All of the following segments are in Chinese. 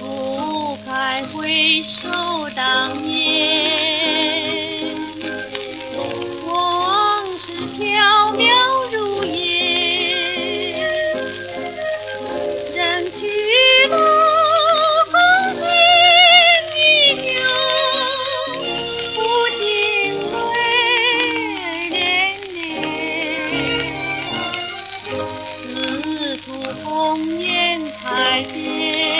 不该回首当年。再见。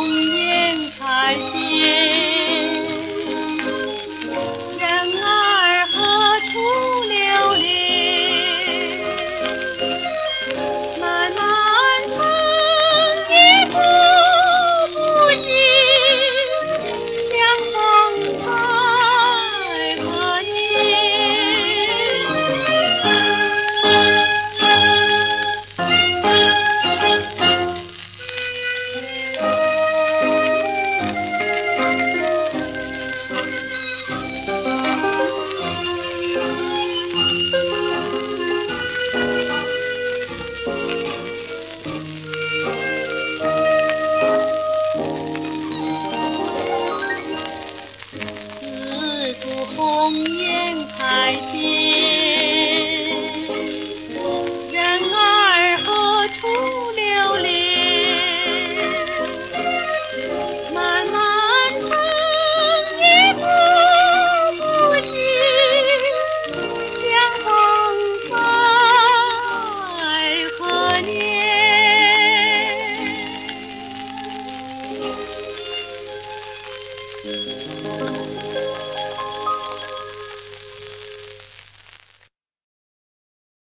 红颜再见。燕彩蝶